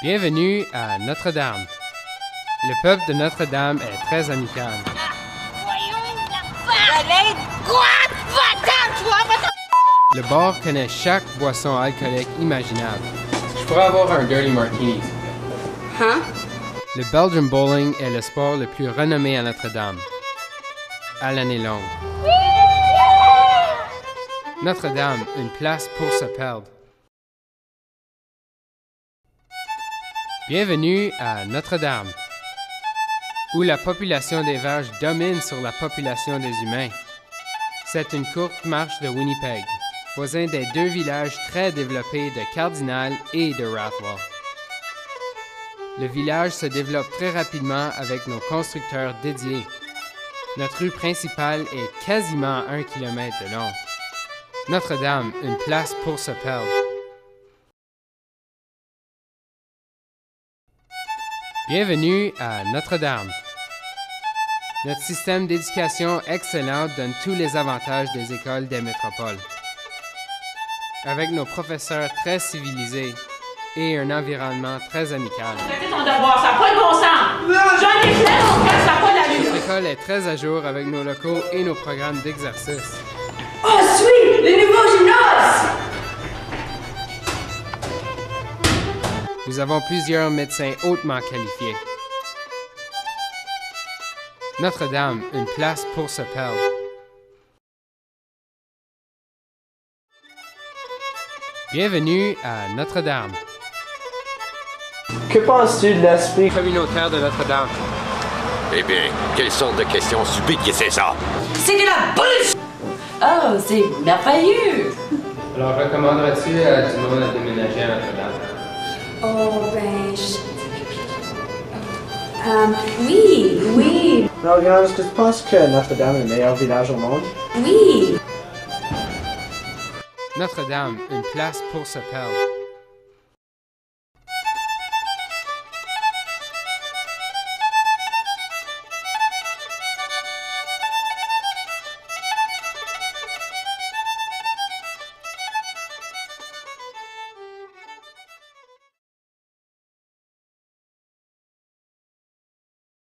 Bienvenue à Notre-Dame. Le peuple de Notre-Dame est très amical. Le bar connaît chaque boisson alcoolique imaginable. Je pourrais avoir un Dirty Martini. Hein? Le Belgian Bowling est le sport le plus renommé à Notre-Dame. À l'année longue. Notre-Dame, une place pour se perdre. Bienvenue à Notre-Dame, où la population des vaches domine sur la population des humains. C'est une courte marche de Winnipeg, voisin des deux villages très développés de Cardinal et de Rathwell. Le village se développe très rapidement avec nos constructeurs dédiés. Notre rue principale est quasiment un kilomètre de long. Notre-Dame, une place pour se perdre. Bienvenue à Notre-Dame. Notre système d'éducation excellent donne tous les avantages des écoles des métropoles. Avec nos professeurs très civilisés et un environnement très amical. Faites ton devoir, ça n'a pas de bon sens! J'en ai plein mon cas, ça n'a pas d'allure! Notre école est très à jour avec nos locaux et nos programmes d'exercice. Oh, sweet! Le nouveau gymnase! Nous avons plusieurs médecins hautement qualifiés. Notre-Dame, une place pour se perdre. Bienvenue à Notre-Dame, Que penses-tu de l'esprit communautaire de Notre-Dame? Eh bien, quelle sorte de question stupide que c'est ça? C'est de la bullshit! Oh, c'est merveilleux! Alors, recommanderais-tu à du monde à déménager à Notre-Dame? Oh, ben, je... Euh, oui, oui, Non, regarde, est-ce que tu penses que Notre-Dame est le meilleur village au monde? oui. Notre-Dame, une place pour se perdre.